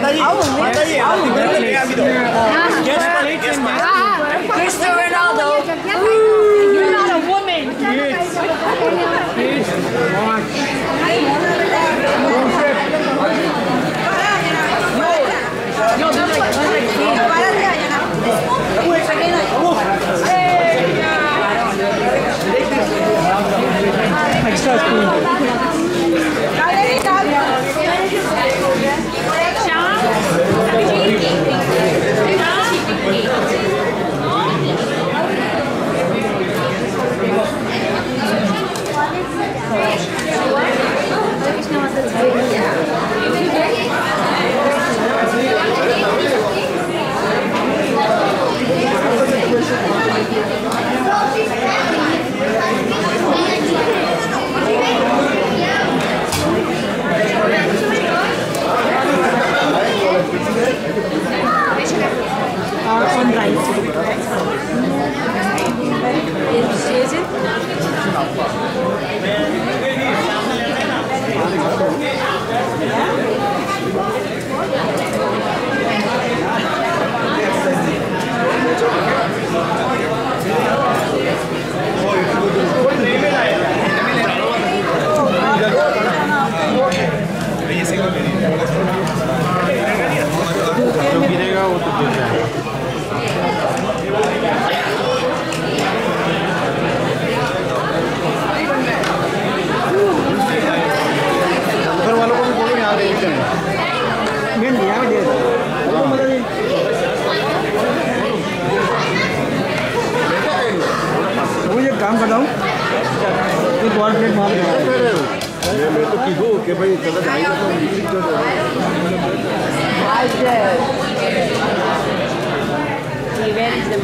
batallita, batallita, batallita, batallita, batallita, batallita, batallita, batallita, काम करता हूँ एक और प्लेट वहाँ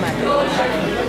मैं तो